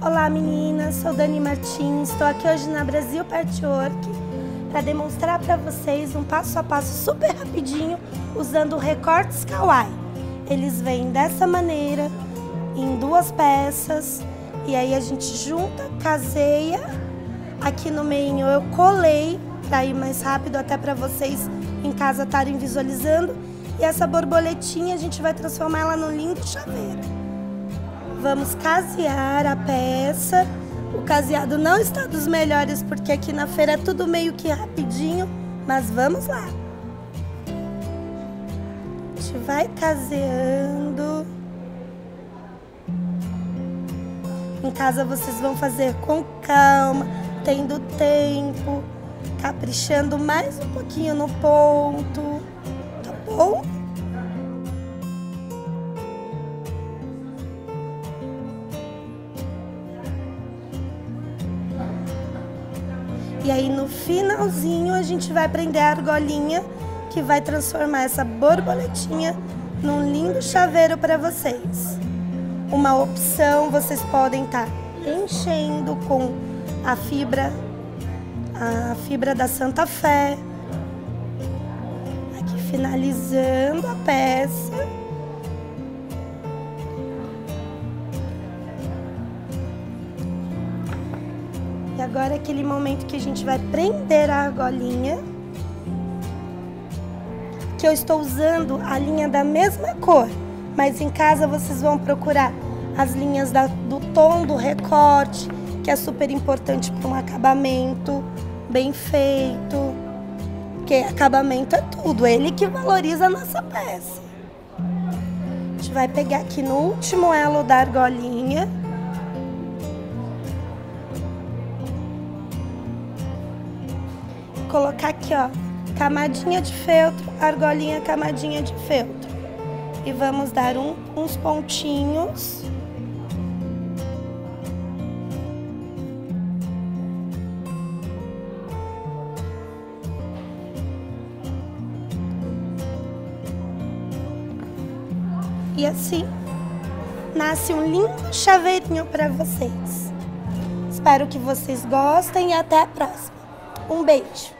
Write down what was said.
Olá meninas, sou Dani Martins, estou aqui hoje na Brasil Patchwork para demonstrar para vocês um passo a passo super rapidinho usando recortes kawaii. Eles vêm dessa maneira, em duas peças, e aí a gente junta, caseia, aqui no meio eu colei para ir mais rápido até para vocês em casa estarem visualizando, e essa borboletinha a gente vai transformar ela num lindo chaveiro. Vamos casear a peça. O caseado não está dos melhores porque aqui na feira é tudo meio que rapidinho, mas vamos lá. A gente vai caseando. Em casa vocês vão fazer com calma, tendo tempo, caprichando mais um pouquinho no ponto, tá bom? E aí no finalzinho a gente vai prender a argolinha que vai transformar essa borboletinha num lindo chaveiro para vocês. Uma opção, vocês podem estar tá enchendo com a fibra, a fibra da Santa Fé. Aqui finalizando a peça. Agora é aquele momento que a gente vai prender a argolinha. Que eu estou usando a linha da mesma cor. Mas em casa vocês vão procurar as linhas da, do tom do recorte, que é super importante para um acabamento bem feito. Porque acabamento é tudo, ele que valoriza a nossa peça. A gente vai pegar aqui no último elo da argolinha colocar aqui, ó, camadinha de feltro, argolinha, camadinha de feltro. E vamos dar um, uns pontinhos. E assim nasce um lindo chaveirinho para vocês. Espero que vocês gostem e até a próxima. Um beijo!